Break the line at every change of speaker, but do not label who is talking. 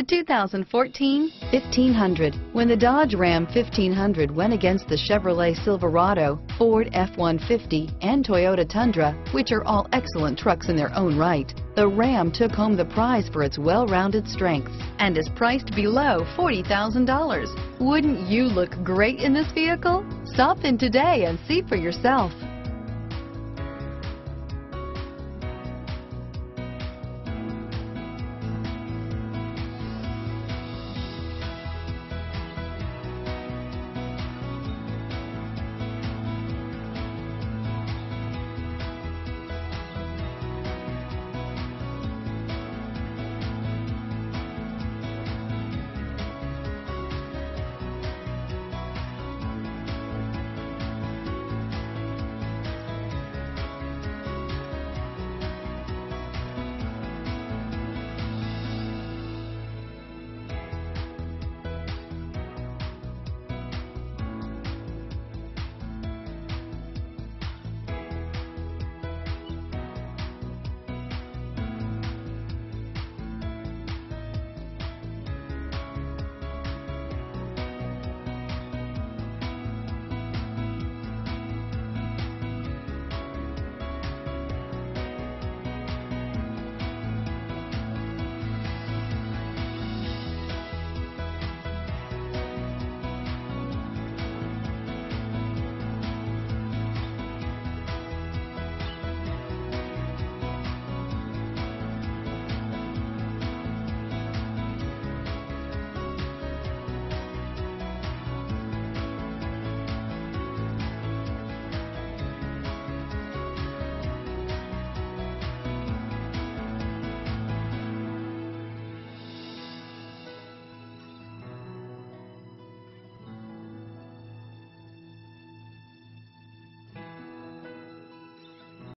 The 2014 1500. When the Dodge Ram 1500 went against the Chevrolet Silverado, Ford F-150, and Toyota Tundra, which are all excellent trucks in their own right, the Ram took home the prize for its well-rounded strengths and is priced below $40,000. Wouldn't you look great in this vehicle? Stop in today and see for yourself.